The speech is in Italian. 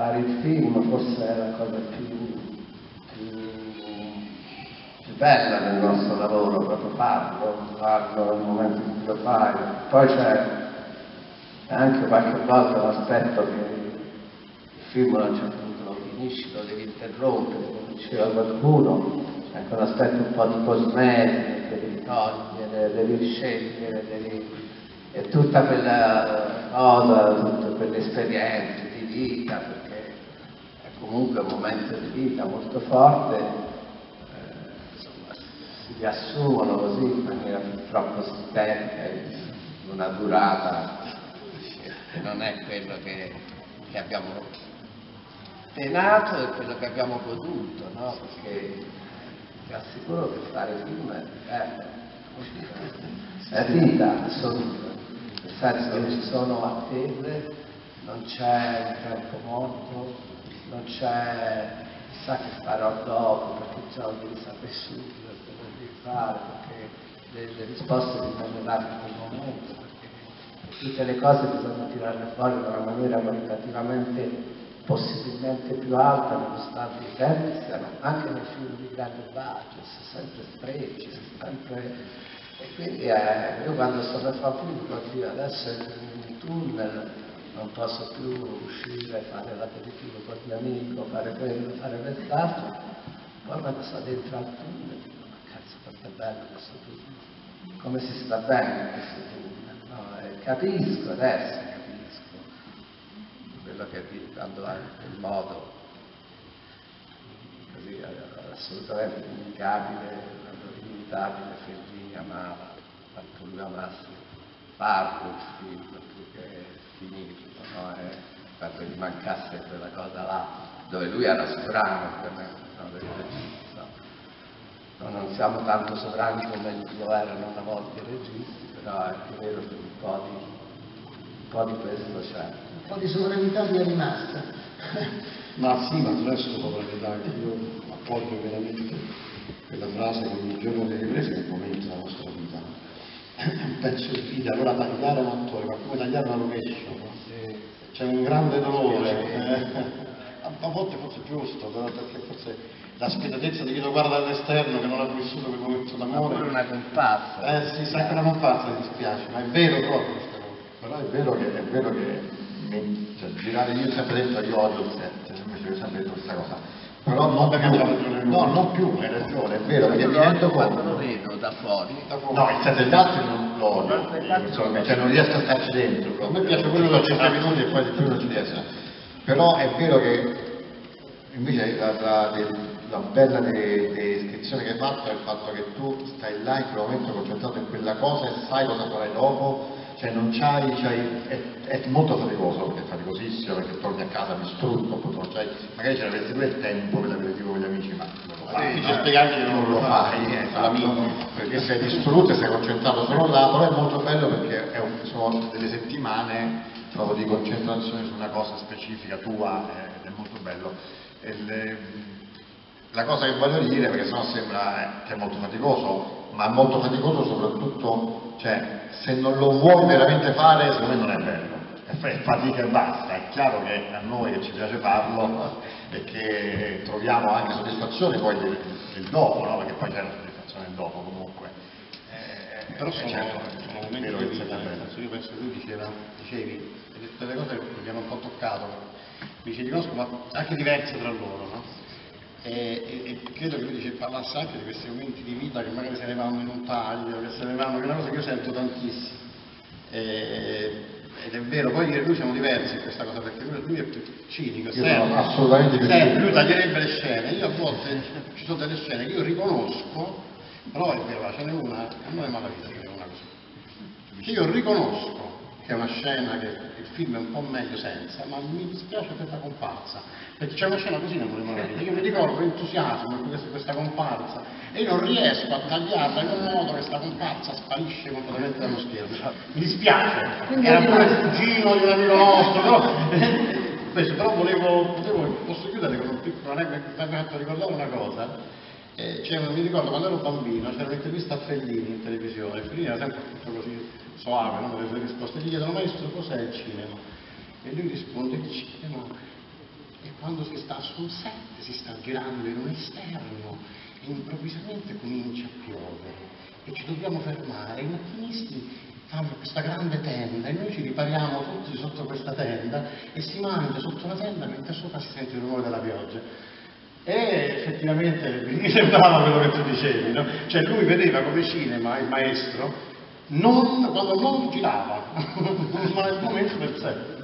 fare il film forse è la cosa più, più, più bella del nostro lavoro, proprio farlo, farlo nel momento in cui lo fai. Poi c'è anche qualche volta l'aspetto che il film a un certo punto lo finisci, lo devi interrompere, come diceva qualcuno, c'è anche un aspetto un po' di cosmetica che devi togliere, devi scegliere, devi... e tutta quella cosa, tutte quelle esperienze di vita, comunque un momento di vita molto forte, eh, insomma, si riassumono così in maniera troppo sintetica, in una durata che non è quello che, che abbiamo penato e quello che abbiamo goduto, no? perché ti assicuro che fare film è, è vita assoluta, nel senso che ci sono attese, non c'è il tempo morto, non c'è chissà che farò dopo, perché ho devi sapere subito cosa devi fare, perché le, risposte bisogna dare in quel momento, perché tutte le cose bisogna tirarle fuori in una maniera qualitativamente possibilmente più alta nonostante i tempi siano anche nei film di grande budget, sempre stretchi, sempre... e quindi eh, io quando sono a fare film dico adesso è in tunnel non posso più uscire, fare l'aperitivo con mio amico, fare quello, fare quest'altro, poi quando sto dentro al tunnel dico ma cazzo quanto è bello questo tunnel, come si sta bene in questo tunnel, no? e capisco adesso, capisco. Quello che quando hai il modo così eh, assolutamente inimicabile, inimitabile, Fellini amava, quanto lui amasse il film più che finirlo, no? e quando gli mancasse quella cosa là, dove lui era sovrano ovviamente, no? del regista. No, non siamo tanto sovrani come lo erano una volta i registi, però è anche vero che un po' di, un po di questo c'è. Un po' di sovranità vi è rimasta. Ma sì, ma adesso sovranità, io appoggio veramente quella frase che ogni giorno delle riprese è il momento della nostra vita. No? Penso di allora tagliare un attore, ma come tagliare una location? C'è un grande dolore. eh. A volte forse è giusto, però perché forse la spietatezza di chi lo guarda dall'esterno che non ha vissuto quel momento d'amore. pure una comparsa. Eh sì, sa che una comparsa mi dispiace, ma è vero proprio questa cosa. Però è vero che, è vero che mi- cioè, girare, io ho sempre detto io odio il set, invece ho sempre detto questa cosa. Però non perché più, lui. no, non più, hai ragione, è vero, perché mi rendo conto. lo vedo da fuori. No, il altri non lo odio, personalmente, cioè non riesco a starci dentro. proprio. A me piace quello da 5 minuti e poi di più non ci riesco. Però è vero che invece la, la- la bella de- descrizione che hai fatto è il fatto che tu stai là in quel momento concentrato in quella cosa e sai cosa farai dopo, cioè non c'hai, c'hai- è, è molto faticoso, perché è faticosissimo, perché torni a casa distrutto, non c'hai, magari ce l'avresti pure il tempo per l'aperitivo con gli amici, ma non lo fai. difficile no? spiegargli che non lo fai, fai, eh, esatto, perché sei distrutto e sei concentrato solo là, però è molto bello perché è un- sono delle settimane proprio di concentrazione su una cosa specifica tua eh, ed è molto bello. La cosa che voglio dire, perché sennò sembra eh, che è molto faticoso, ma è molto faticoso soprattutto, cioè, se non lo vuoi veramente fare, secondo me non è bello, è fa- è fatica e basta, è chiaro che a noi che ci piace farlo e che troviamo anche soddisfazione poi del, del dopo, no? perché poi c'è la soddisfazione del dopo comunque. Eh, Però eh, sono, certo, sono momenti vero di che sia bello. io penso che lui diceva, dicevi, delle cose che mi hanno un po' toccato, dice di conosco ma anche diverse tra loro, no? E, e- credo che lui dice, parlasse anche di questi momenti di vita che magari se ne vanno in un taglio, che se ne vanno, che è una cosa che io sento tantissimo. E- ed è vero, poi io e lui siamo diversi in questa cosa, perché lui, lui è più cinico, sempre, assolutamente più sempre, lui taglierebbe le scene, io a volte ci sono delle scene che io riconosco, però è vero, ce n'è una, a me è mala vita, ce n'è una così, che io riconosco che è una scena che il film è un po' meglio senza, ma mi dispiace per la comparsa, perché c'è una scena così nel Mulino della Vita, io mi ricordo l'entusiasmo di questa, questa comparsa e io non riesco a tagliarla in un modo che questa comparsa sparisce completamente dallo schermo. Mi dispiace, Quindi era pure il cugino di un amico nostro, però, questo, però volevo, potevo, posso chiudere con un piccolo aneddoto, mi ha fatto ricordare una cosa. Eh, un- mi ricordo quando ero bambino c'era un'intervista a Fellini in televisione, Fellini era sempre tutto così soave, no? le risposte, gli chiedono maestro cos'è il cinema? E lui risponde il cinema quando si sta su un set, si sta girando in un esterno e improvvisamente comincia a piovere e ci dobbiamo fermare. I macchinisti fanno questa grande tenda e noi ci ripariamo tutti sotto questa tenda e si mangia sotto la tenda mentre sopra si sente il rumore della pioggia. E effettivamente mi sembrava quello che tu dicevi, no? Cioè lui vedeva come cinema il maestro non, quando non girava, ma nel momento del set.